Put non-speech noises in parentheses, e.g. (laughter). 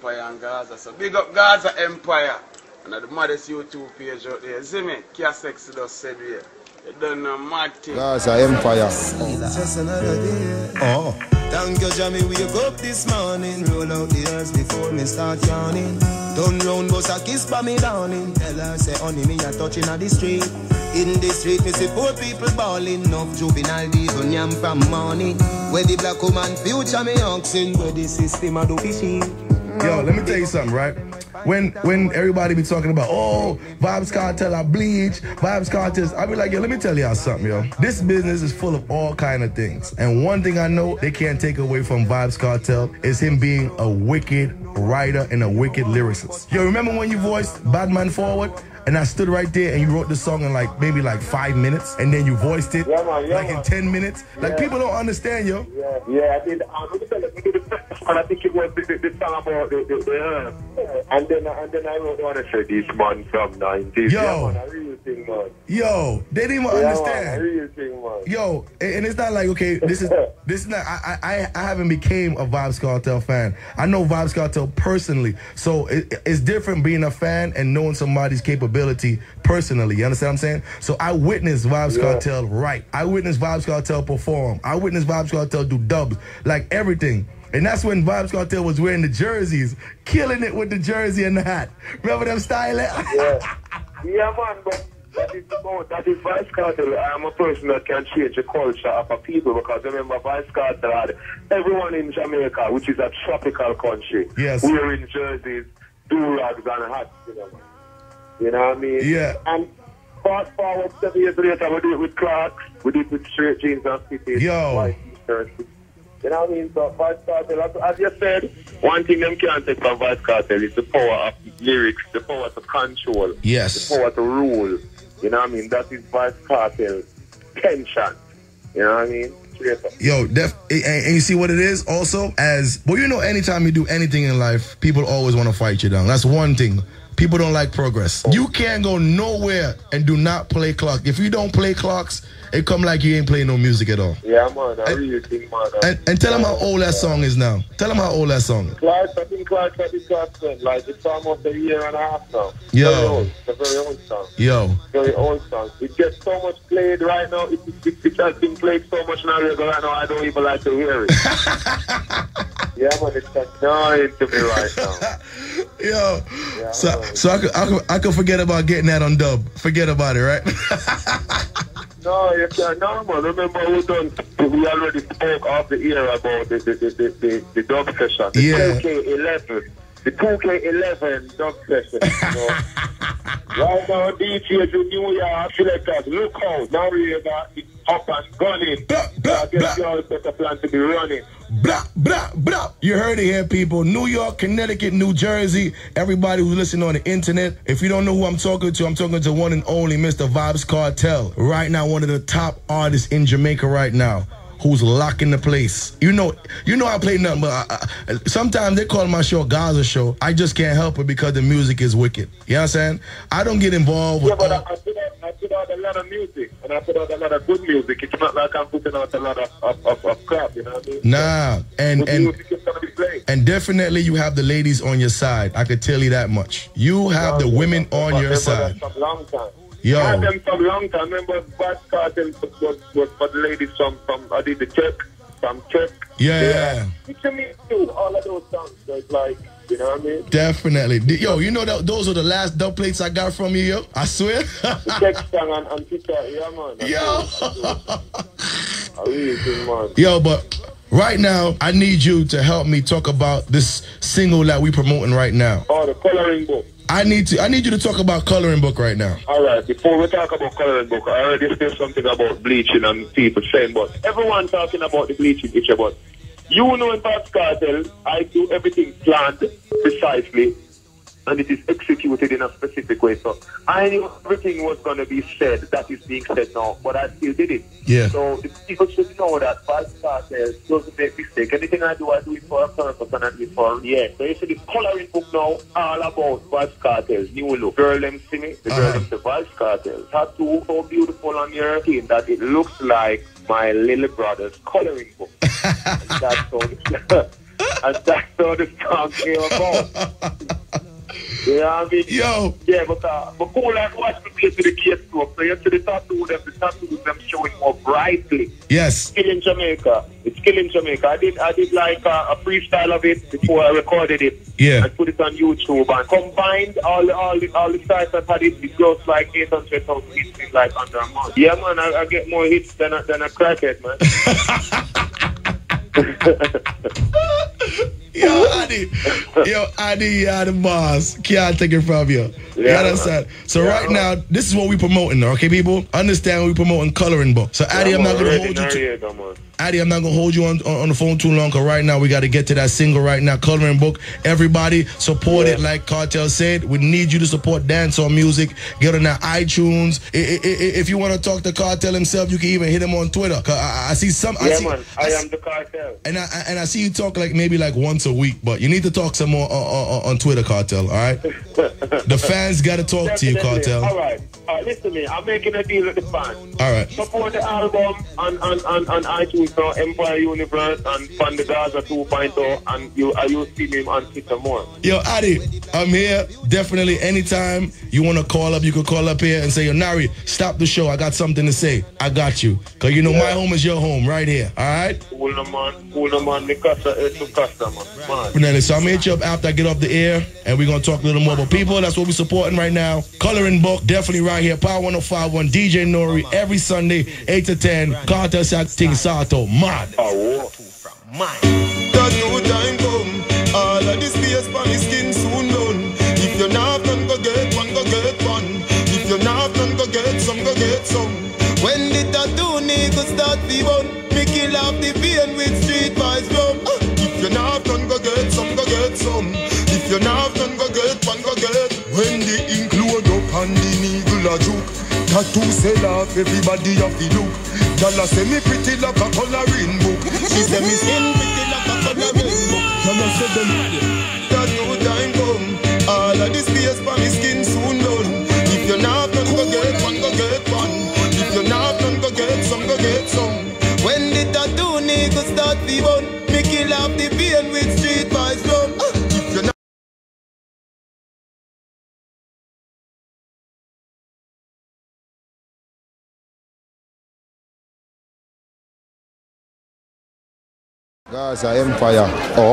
Empire and Gaza. So big up Gaza Empire. And the maddest YouTube page out there. See me? Kia Sexy just said here. You done a mad thing. Gaza Empire. It's just another day. Oh. Thank you, Jamie. Wake up this morning. Roll out the earth before me start yawning. Turn round, bust a kiss by me darling. Tell her, say, honey, me a touching on the street. In the street, me see poor people balling. Enough juvenile diesel yam from morning. Where the black woman future me oxen. Where the system a do fishing. Yo, let me tell you something, right? When when everybody be talking about, oh, Vybz Kartel, I bleach, Vybz Kartels, I be like, yo, let me tell y'all something, yo. This business is full of all kind of things. And one thing I know they can't take away from Vybz Kartel is him being a wicked writer and a wicked lyricist. Yo, remember when you voiced Batman Forward? And I stood right there and you wrote the song in like maybe like five minutes and then you voiced it Yeah, man, yeah, like in man. 10 minutes. Like Yeah. people don't understand, yo. Yeah, yeah, I did. Um, let me tell you, we did the first one. I think it was the, the, the song about the, the, the herb. And then, and then I wrote one said this mm. man from 90s. Yo. Yeah, man, a real thing, man. Yo, they didn't even Yeah, man, understand. real thing, man. Yo, and and it's not like okay, this is (laughs) this is not. I I I haven't became a Vybz Kartel fan. I know Vybz Kartel personally, so it, it's different being a fan and knowing somebody's capability personally. You understand what I'm saying? So I witnessed Vybz Yeah. Kartel right. I witnessed Vybz Kartel perform. I witnessed Vybz Kartel do dubs, like everything. And that's when Vybz Kartel was wearing the jerseys, killing it with the jersey and the hat. Remember them style? (laughs) Yeah. yeah, man, but that is about, that is Vybz Kartel. I am a person that can change the culture of a people because remember Vybz Kartel had everyone in Jamaica, which is a tropical country, Yes. wearing jerseys, do-rags and hats, you know. You know what I mean? Yeah. And fast forward seven years later, we did it with Clarks, we did it with straight jeans and fitted, Yo. white t-shirts. You know what I mean? So Vybz Kartel, as, you said, one thing them can't take from Vybz Kartel is the power of lyrics, the power to control, Yes. the power to rule. You know what I mean? That is Vybz Kartel tension. You know what I mean? Yo, def- and, and you see what it is also as well. You know, anytime you do anything in life, people always want to fight you down. That's one thing. People don't like progress. Oh. You can't go nowhere and do not play clock. If you don't play clocks, it come like you ain't playing no music at all. Yeah, man, a real thing, man. And, and tell them how old that song is now. Tell them how old that song is. Clark, I think Clark had like it's almost a year and a half now. Yo. Very old. It's a very old song. Yo, Very old song. It gets so much played right now. It, it, it has been played so much now right now. I don't even like to hear it. (laughs) yeah, man, it's annoying to me right now. (laughs) yo. Yeah, So, man. so I could, I could, I could forget about getting that on dub. Forget about it, right? (laughs) No, you can't. No, man. Remember, we done. We already spoke off the air about the the the the, the, the dub session. The Yeah. 2K11. The 2K11 dub session. So, right now, DJs in New York selectors, look out. Now we it up and gunning. Blah, blah, I guess blah. y'all better plan to be running. Blah, blah, blah. You heard it here, people. New York, Connecticut, New Jersey. Everybody who's listening on the internet. If you don't know who I'm talking to, I'm talking to one and only Mr. Vybz Kartel. Right now, one of the top artists in Jamaica right now. Who's locking the place? You know, you know I play nothing, but I, I, sometimes they call my show Gaza show. I just can't help it because the music is wicked. You know what I'm saying? I don't get involved Yeah, but uh, I, all- I, put out, I put out a lot of music, and I put out a lot of good music. It's not like I'm putting out a lot of, of, of, of crap, you know what I mean? nah, and and music is going to be played. And definitely you have the ladies on your side. I could tell you that much. You have the women on your side. That From long time. Yo. I had them from long time. Remember, Bad Kartel was, was, for the ladies from, from I did the check, from check. Yeah, yeah. To me too, all of those songs. So it's like, you know what I mean? Definitely. Yo, you know that those are the last dub plates I got from you, yo. I swear. The song and, and Twitter, yeah, man. Yo. (laughs) I really think, man. Yo, but right now I need you to help me talk about this single that we promoting right now. Oh, the coloring book. I need to I need you to talk about coloring book right now. All right, before we talk about coloring book, I already said something about bleaching and people saying, but everyone talking about the bleaching picture, but you know in Bad Kartel, I do everything planned precisely and it is executed in a specific way. So I knew everything was going to be said that is being said now, but I still did it. Yeah. So the people should know that Bad Kartel doesn't make mistake. Anything I do, I do it for a purpose and I do it for yeah. So you see the coloring book now all about Bad Kartel's new look. Girl them see me, the girl Uh-huh. them the Bad Kartel. Tattoo so beautiful on your skin that it looks like my little brother's coloring book. (laughs) And that's so (laughs) and that's how the song came about. (laughs) You know what I mean? Yo, Yeah, but uh, but cool like watch me play to the kids too. So you see the tattoo them, the tattoos them showing more brightly. yes. Still in Jamaica. It's still in Jamaica. I did I did like uh, a freestyle of it before I recorded it. Yeah. I put it on YouTube and combined all all the all the sites that had it, it goes like eight hundred thousand hits in like under a month. Yeah man, I, I get more hits than a than a crackhead, man. (laughs) (laughs) Yo, Addy. Yo, Addy, you're the boss. Can't take it from you. you Yeah, understand? So Yeah, right now, this is what we promoting, okay, people? Understand we promoting coloring book. So Addy, I'm not gonna hold you to. Addy, I'm not gonna hold you on, on, on the phone too long because right now we got to get to that single right now, coloring book. Everybody support it, like Kartel said. We need you to support dancehall music. Get on that iTunes. I- I- I- if you want to talk to Kartel himself, you can even hit him on Twitter. 'Cause I, see some. I Yeah see, man, I am the cartel. and I I- and I see you talk like maybe like once a week, but you need to talk some more on, on, on Twitter, Kartel. All right, the fans got to talk to you, Kartel. All right. All right, listen to me. I'm making a deal with the fans. All right. Support the album on, on, on, on iTunes now, Empire Universe and Fan the Gaza 2.0 and you are you see me on Twitter more. Yo, Addy, I'm here. Definitely, anytime you want to call up, you can call up here and say, Yo, Norie, stop the show. I got something to say. I got you. Because you know my home is your home right here. All right? Cool man, cool man, is to customer. Man. Finally, so I'm going to hit you up after I get off the air and we're going to talk a little more about people. That's what we're supporting right now. Coloring Book, definitely right here. Power 1051, DJ Norie, every Sunday, 8 to 10. Carter Sack Ting Sato. Mad. Oh, Tattoo time come. All of this face for some. If you're not done, go get one, go get. When the ink load up and the needle a juke, tattoo sell off, everybody have to look. Gyal say me pretty like a coloring book. She say me skin pretty like a coloring book. Gyal say them tattoo time come. All of this space for me skin Gaza Empire. Oh.